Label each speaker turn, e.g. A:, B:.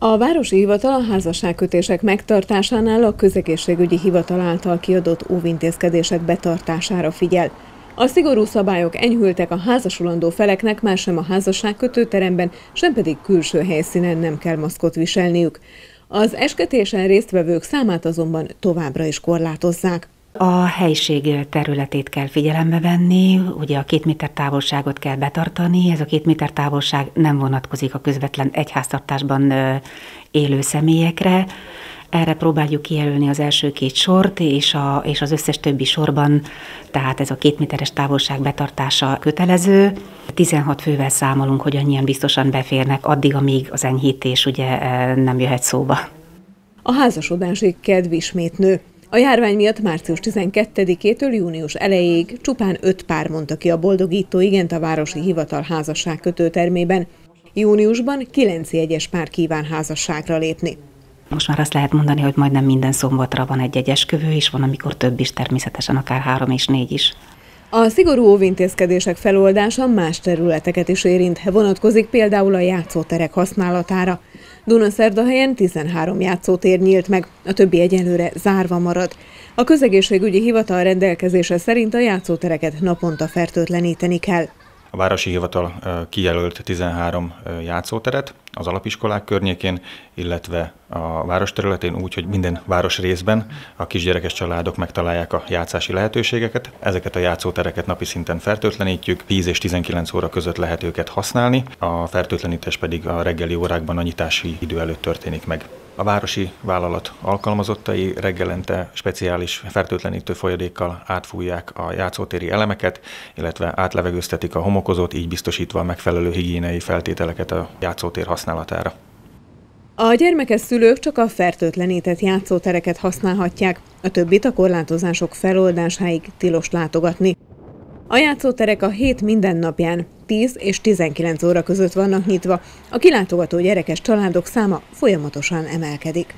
A: A Városi Hivatal a házasságkötések megtartásánál a közegészségügyi hivatal által kiadott óvintézkedések betartására figyel. A szigorú szabályok enyhültek a házasulandó feleknek, már sem a házasság kötőteremben, sem pedig külső helyszínen nem kell maszkot viselniük. Az esketésen résztvevők számát azonban továbbra is korlátozzák.
B: A helység területét kell figyelembe venni, ugye a két méter távolságot kell betartani, ez a két méter távolság nem vonatkozik a közvetlen egyháztartásban élő személyekre, erre próbáljuk kijelölni az első két sort, és, a, és az összes többi sorban, tehát ez a két méteres távolság betartása kötelező. 16 fővel számolunk, hogy annyian biztosan beférnek, addig, amíg az enyhítés ugye nem jöhet szóba.
A: A házasodási kedv ismét nő. A járvány miatt március 12-től június elejéig csupán öt pár mondta ki a boldogító igent a Városi Hivatal házasság kötőtermében. Júniusban kilenc jegyes pár kíván házasságra lépni.
B: Most már azt lehet mondani, hogy majdnem minden szombatra van egy egyeskövő, és van, amikor több is, természetesen akár három és négy is.
A: A szigorú óvintézkedések feloldása más területeket is érint, vonatkozik például a játszóterek használatára. Dunaszerdahelyen 13 játszótér nyílt meg, a többi egyelőre zárva marad. A közegészségügyi hivatal rendelkezése szerint a játszótereket naponta fertőtleníteni kell.
C: A Városi Hivatal kijelölt 13 játszóteret az alapiskolák környékén, illetve a város területén úgy, hogy minden város részben a kisgyerekes családok megtalálják a játszási lehetőségeket. Ezeket a játszótereket napi szinten fertőtlenítjük, 10 és 19 óra között lehet őket használni, a fertőtlenítés pedig a reggeli órákban a nyitási idő előtt történik meg. A városi vállalat alkalmazottai reggelente speciális fertőtlenítő folyadékkal átfújják a játszótéri elemeket, illetve átlevegőztetik a homokozót, így biztosítva a megfelelő higiéniai feltételeket a játszótér használatára.
A: A gyermekes szülők csak a fertőtlenített játszótereket használhatják, a többit a korlátozások feloldásáig tilos látogatni. A játszóterek a hét mindennapján 10 és 19 óra között vannak nyitva, a kilátogató gyerekes családok száma folyamatosan emelkedik.